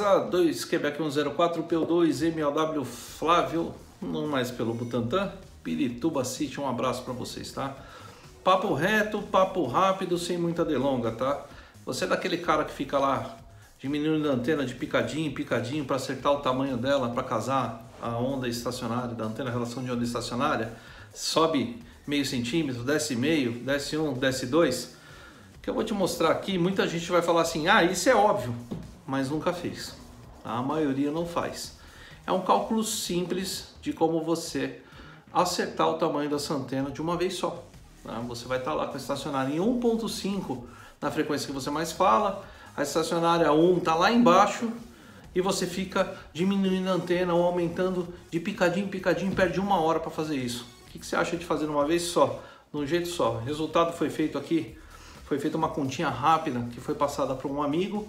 beleza? 2 Quebec 104 P2 MLW Flávio, não mais pelo Butantã, Pirituba City, um abraço para vocês, tá? Papo reto, papo rápido, sem muita delonga, tá? Você é daquele cara que fica lá diminuindo a antena de picadinho, picadinho para acertar o tamanho dela, para casar a onda estacionária, da antena relação de onda estacionária, sobe meio centímetro, desce meio, desce um, desce dois. Que eu vou te mostrar aqui, muita gente vai falar assim, ah, isso é óbvio mas nunca fez. A maioria não faz. É um cálculo simples de como você acertar o tamanho dessa antena de uma vez só. Tá? Você vai estar lá com a estacionária em 1.5 na frequência que você mais fala, a estacionária 1 está lá embaixo e você fica diminuindo a antena ou aumentando de picadinho em picadinho, perde uma hora para fazer isso. O que, que você acha de fazer uma vez só, de um jeito só? O resultado foi feito aqui, foi feita uma continha rápida que foi passada para um amigo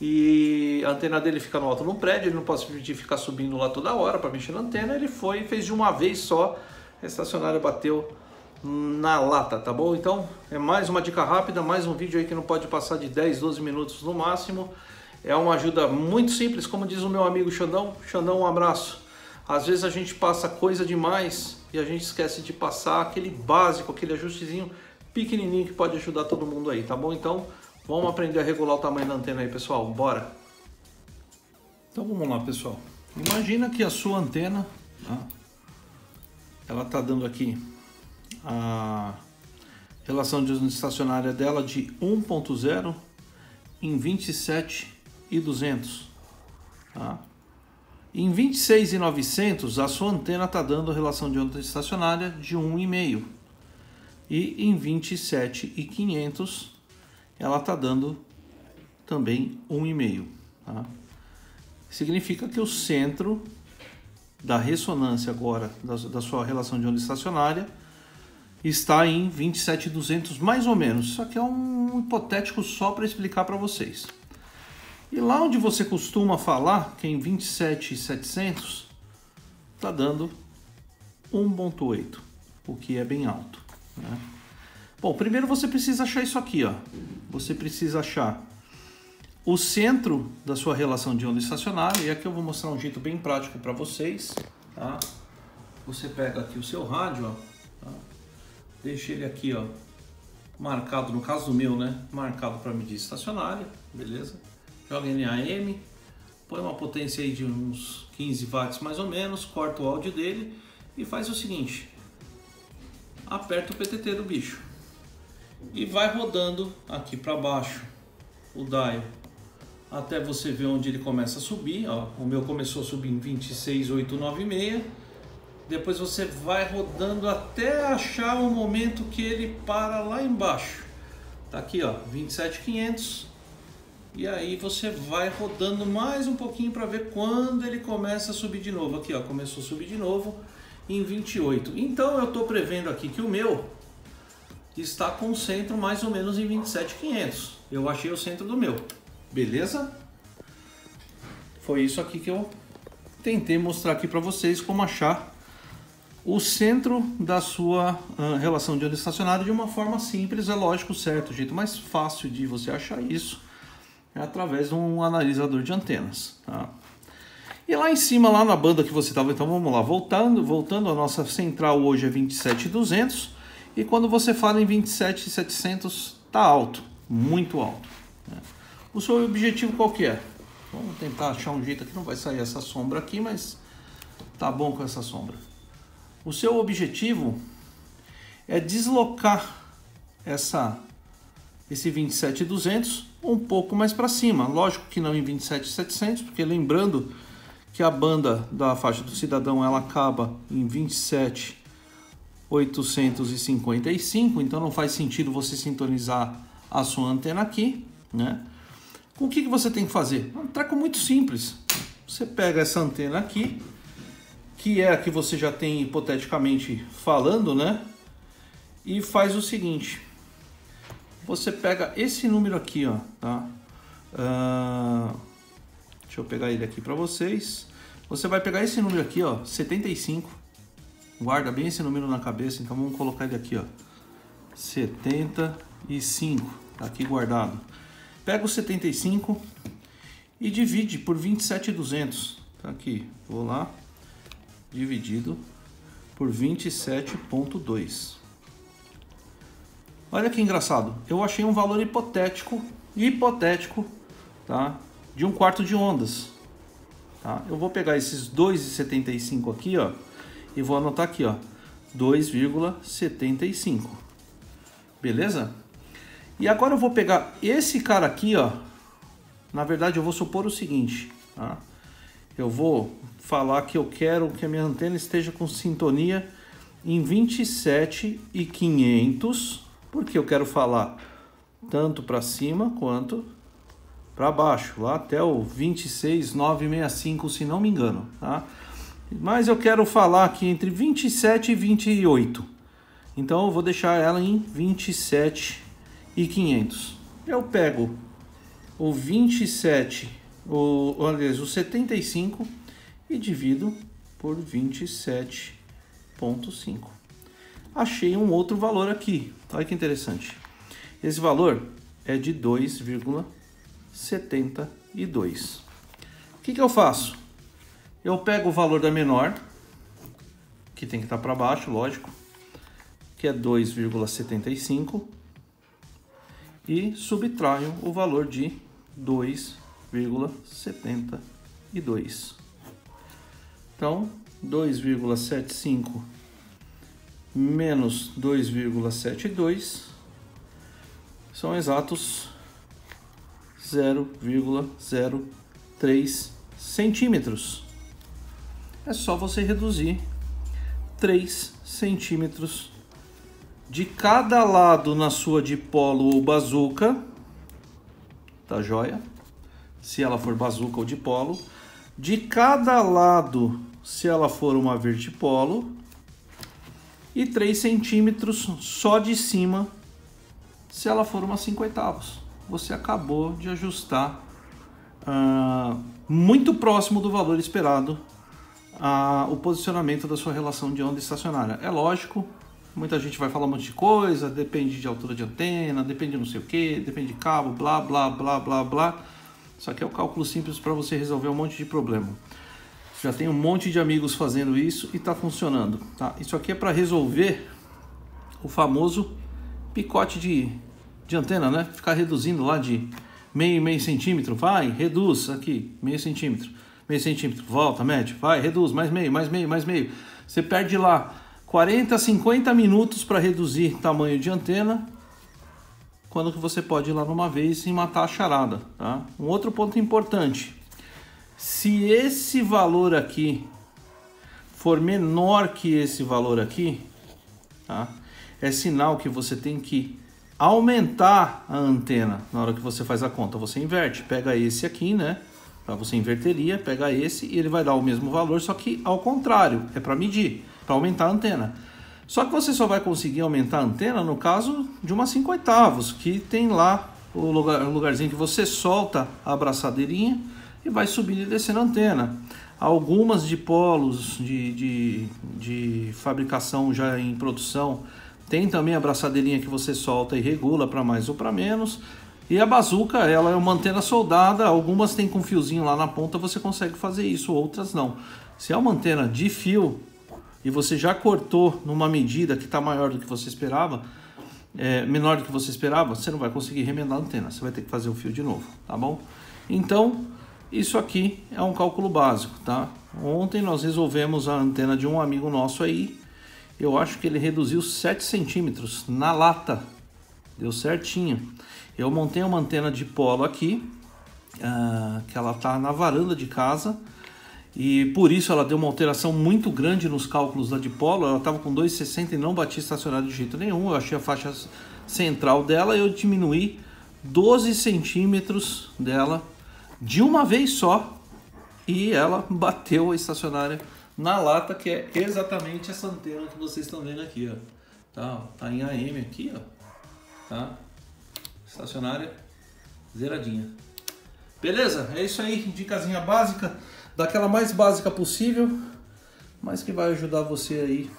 e a antena dele fica no alto no prédio, ele não pode permitir ficar subindo lá toda hora para mexer na antena, ele foi e fez de uma vez só, a estacionária bateu na lata, tá bom? Então é mais uma dica rápida, mais um vídeo aí que não pode passar de 10, 12 minutos no máximo. É uma ajuda muito simples, como diz o meu amigo Xandão. Xandão, um abraço. Às vezes a gente passa coisa demais e a gente esquece de passar aquele básico, aquele ajustezinho pequenininho que pode ajudar todo mundo aí, tá bom? Então Vamos aprender a regular o tamanho da antena aí, pessoal. Bora! Então vamos lá, pessoal. Imagina que a sua antena, tá? ela está dando aqui a relação de estacionária dela de 1.0 em 27 e 200, tá? Em 26 e 900 a sua antena está dando relação de onda estacionária de 1,5 e em 27 e 500 ela está dando também 1,5. Tá? Significa que o centro da ressonância agora da, da sua relação de onda estacionária está em 27,200 mais ou menos. Isso aqui é um hipotético só para explicar para vocês. E lá onde você costuma falar, que é em 27,700, está dando 1,8, o que é bem alto. Né? Bom, primeiro você precisa achar isso aqui, ó. Você precisa achar o centro da sua relação de onda estacionária. E aqui eu vou mostrar um jeito bem prático para vocês, tá? Você pega aqui o seu rádio, ó, tá? deixa ele aqui, ó, marcado, no caso do meu, né, marcado para medir estacionária, beleza? Joga em AM, põe uma potência aí de uns 15 watts mais ou menos, corta o áudio dele e faz o seguinte, aperta o PTT do bicho e vai rodando aqui para baixo o dial até você ver onde ele começa a subir. Ó, o meu começou a subir em 26896. Depois você vai rodando até achar o momento que ele para lá embaixo. Tá aqui, ó, 27500. E aí você vai rodando mais um pouquinho para ver quando ele começa a subir de novo. Aqui, ó, começou a subir de novo em 28. Então eu estou prevendo aqui que o meu está com o centro mais ou menos em 27,500. Eu achei o centro do meu. Beleza? Foi isso aqui que eu tentei mostrar aqui para vocês como achar o centro da sua uh, relação de onda estacionária de uma forma simples, é lógico, certo? O jeito mais fácil de você achar isso é através de um analisador de antenas. Tá? E lá em cima, lá na banda que você estava, então vamos lá, voltando, voltando, a nossa central hoje é 27,200 e quando você fala em 27,700, tá alto, muito alto. Né? O seu objetivo qual que é? Vamos tentar achar um jeito aqui, não vai sair essa sombra aqui, mas tá bom com essa sombra. O seu objetivo é deslocar essa esse 27,200 um pouco mais para cima. Lógico que não em 27,700, porque lembrando que a banda da faixa do cidadão ela acaba em 27 855, então não faz sentido você sintonizar a sua antena aqui, né? O que, que você tem que fazer? Um treco muito simples. Você pega essa antena aqui, que é a que você já tem hipoteticamente falando, né? E faz o seguinte. Você pega esse número aqui, ó, tá? Uh, deixa eu pegar ele aqui para vocês. Você vai pegar esse número aqui, ó, 75 Guarda bem esse número na cabeça, então vamos colocar ele aqui, ó. 75, tá aqui guardado. Pega o 75 e divide por 27,200. Tá aqui, vou lá, dividido por 27,2. Olha que engraçado, eu achei um valor hipotético, hipotético, tá? De um quarto de ondas. Tá? Eu vou pegar esses 2,75 aqui, ó, e vou anotar aqui, ó, 2,75. Beleza? E agora eu vou pegar esse cara aqui, ó. Na verdade, eu vou supor o seguinte, tá? Eu vou falar que eu quero que a minha antena esteja com sintonia em 27,500, porque eu quero falar tanto para cima quanto para baixo, lá até o 26965, se não me engano, tá? Mas eu quero falar aqui entre 27 e 28. Então eu vou deixar ela em 27 e 500. Eu pego o 27, o, aliás, o 75 e divido por 27.5. Achei um outro valor aqui. Olha que interessante. Esse valor é de 2,72. O que, que eu faço? Eu pego o valor da menor, que tem que estar para baixo, lógico, que é 2,75, e subtraio o valor de 2,72. Então, 2,75 menos 2,72 são exatos 0,03 centímetros é só você reduzir 3 centímetros de cada lado na sua dipolo ou bazuca, tá joia? Se ela for bazuca ou dipolo, de cada lado se ela for uma vertipolo e 3 centímetros só de cima se ela for uma 5 oitavos. Você acabou de ajustar uh, muito próximo do valor esperado a, o posicionamento da sua relação de onda estacionária. É lógico, muita gente vai falar um monte de coisa, depende de altura de antena, depende de não sei o que, depende de cabo, blá, blá, blá, blá, blá. Isso aqui é o cálculo simples para você resolver um monte de problema. Já tem um monte de amigos fazendo isso e está funcionando. Tá? Isso aqui é para resolver o famoso picote de, de antena, né? Ficar reduzindo lá de meio meio centímetro, vai, reduz aqui, meio centímetro meio centímetro, volta, mede, vai, reduz, mais meio, mais meio, mais meio. Você perde lá 40, 50 minutos para reduzir tamanho de antena, quando que você pode ir lá numa vez e matar a charada, tá? Um outro ponto importante, se esse valor aqui for menor que esse valor aqui, tá? É sinal que você tem que aumentar a antena na hora que você faz a conta. Você inverte, pega esse aqui, né? Para você inverteria, pega esse e ele vai dar o mesmo valor, só que ao contrário, é para medir, para aumentar a antena. Só que você só vai conseguir aumentar a antena no caso de uma 5 oitavos, que tem lá o, lugar, o lugarzinho que você solta a abraçadeirinha e vai subindo e descendo a antena. Algumas de polos de, de, de fabricação já em produção tem também a abraçadeirinha que você solta e regula para mais ou para menos. E a bazuca, ela é uma antena soldada, algumas tem com fiozinho lá na ponta, você consegue fazer isso, outras não. Se é uma antena de fio e você já cortou numa medida que está maior do que você esperava, é, menor do que você esperava, você não vai conseguir remendar a antena, você vai ter que fazer o fio de novo, tá bom? Então, isso aqui é um cálculo básico, tá? Ontem nós resolvemos a antena de um amigo nosso aí, eu acho que ele reduziu 7 centímetros na lata, deu certinho. Eu montei uma antena de polo aqui, uh, que ela está na varanda de casa, e por isso ela deu uma alteração muito grande nos cálculos da dipolo. Ela estava com 2,60 e não batia estacionário de jeito nenhum. Eu achei a faixa central dela e eu diminuí 12 centímetros dela de uma vez só e ela bateu a estacionária na lata, que é exatamente essa antena que vocês estão vendo aqui, ó. Tá, tá em AM aqui, ó. Tá? Estacionária zeradinha. Beleza? É isso aí, dicasinha básica, daquela mais básica possível, mas que vai ajudar você aí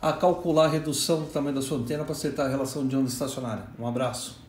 a calcular a redução do tamanho da sua antena para acertar a relação de onda estacionária. Um abraço.